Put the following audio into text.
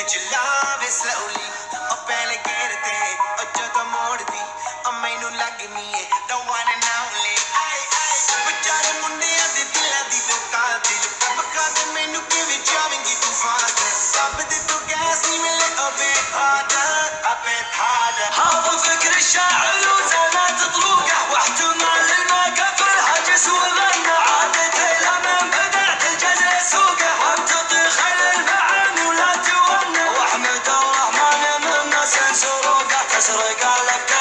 love it slowly ਉਹ ਪਹਿਲੇ ਗੇਰ ਤੇ, ਉਹ ਜਦੋਂ ਮੋੜਦੀ, ਉਹ ਮੈਨੂੰ ਲੱਗਨੀ ਏ, the one and only ਆਏ ਆਏ ਵਿਚਾਰੇ ਮੁੰਡਿਆਂ ਦੇ ਦਿਲਾਂ ਦੀ ਤੂੰ ਕਾਤਿਲ ਬਕਾ ਦੇ ਮੈਨੂੰ ਕਿਵੇਂ ਜਾਵੇਂਗੀ ਤੂੰ ਫਾਦਰ? ਸਭ ਦੇ Solo I got left.